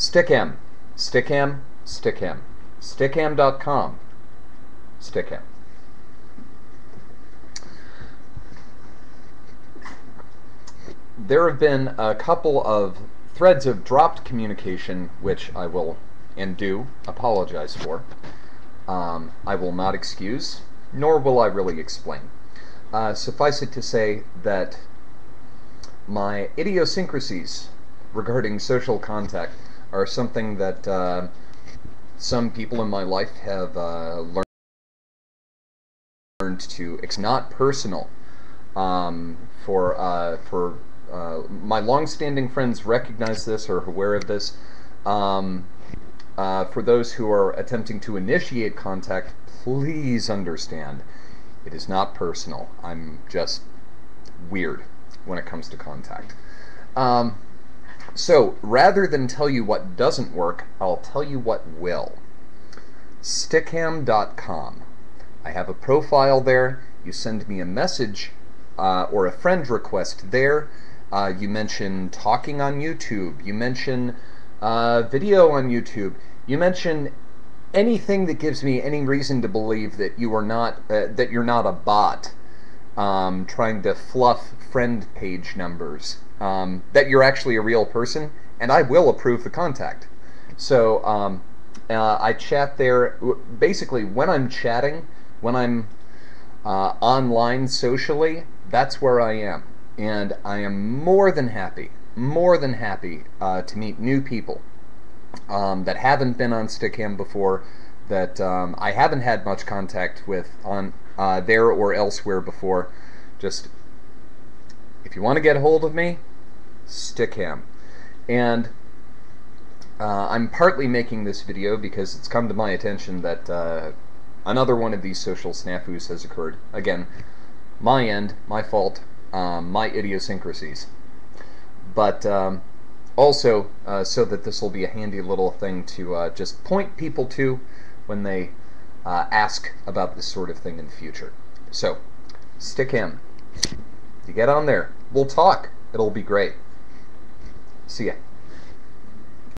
Stickam. Stickam. Stickam. Stickam.com. Stickam. There have been a couple of threads of dropped communication, which I will and do apologize for. Um, I will not excuse, nor will I really explain. Uh, suffice it to say that my idiosyncrasies regarding social contact are something that uh, some people in my life have uh, learned to. It's not personal. Um, for uh, for uh, my long-standing friends recognize this or are aware of this. Um, uh, for those who are attempting to initiate contact, please understand it is not personal. I'm just weird when it comes to contact. Um, so, rather than tell you what doesn't work, I'll tell you what will. Stickam.com. I have a profile there. You send me a message uh, or a friend request there. Uh, you mention talking on YouTube. You mention uh, video on YouTube. You mention anything that gives me any reason to believe that you are not uh, that you're not a bot um, trying to fluff friend page numbers. Um, that you're actually a real person, and I will approve the contact. So um, uh, I chat there. Basically, when I'm chatting, when I'm uh, online socially, that's where I am, and I am more than happy, more than happy uh, to meet new people um, that haven't been on Stickam before, that um, I haven't had much contact with on uh, there or elsewhere before. Just if you want to get a hold of me, Stickam. And uh, I'm partly making this video because it's come to my attention that uh, another one of these social snafus has occurred. Again, my end, my fault, um, my idiosyncrasies. But um, also, uh, so that this will be a handy little thing to uh, just point people to when they uh, ask about this sort of thing in the future. So, Stickam. You get on there. We'll talk. It'll be great. See ya.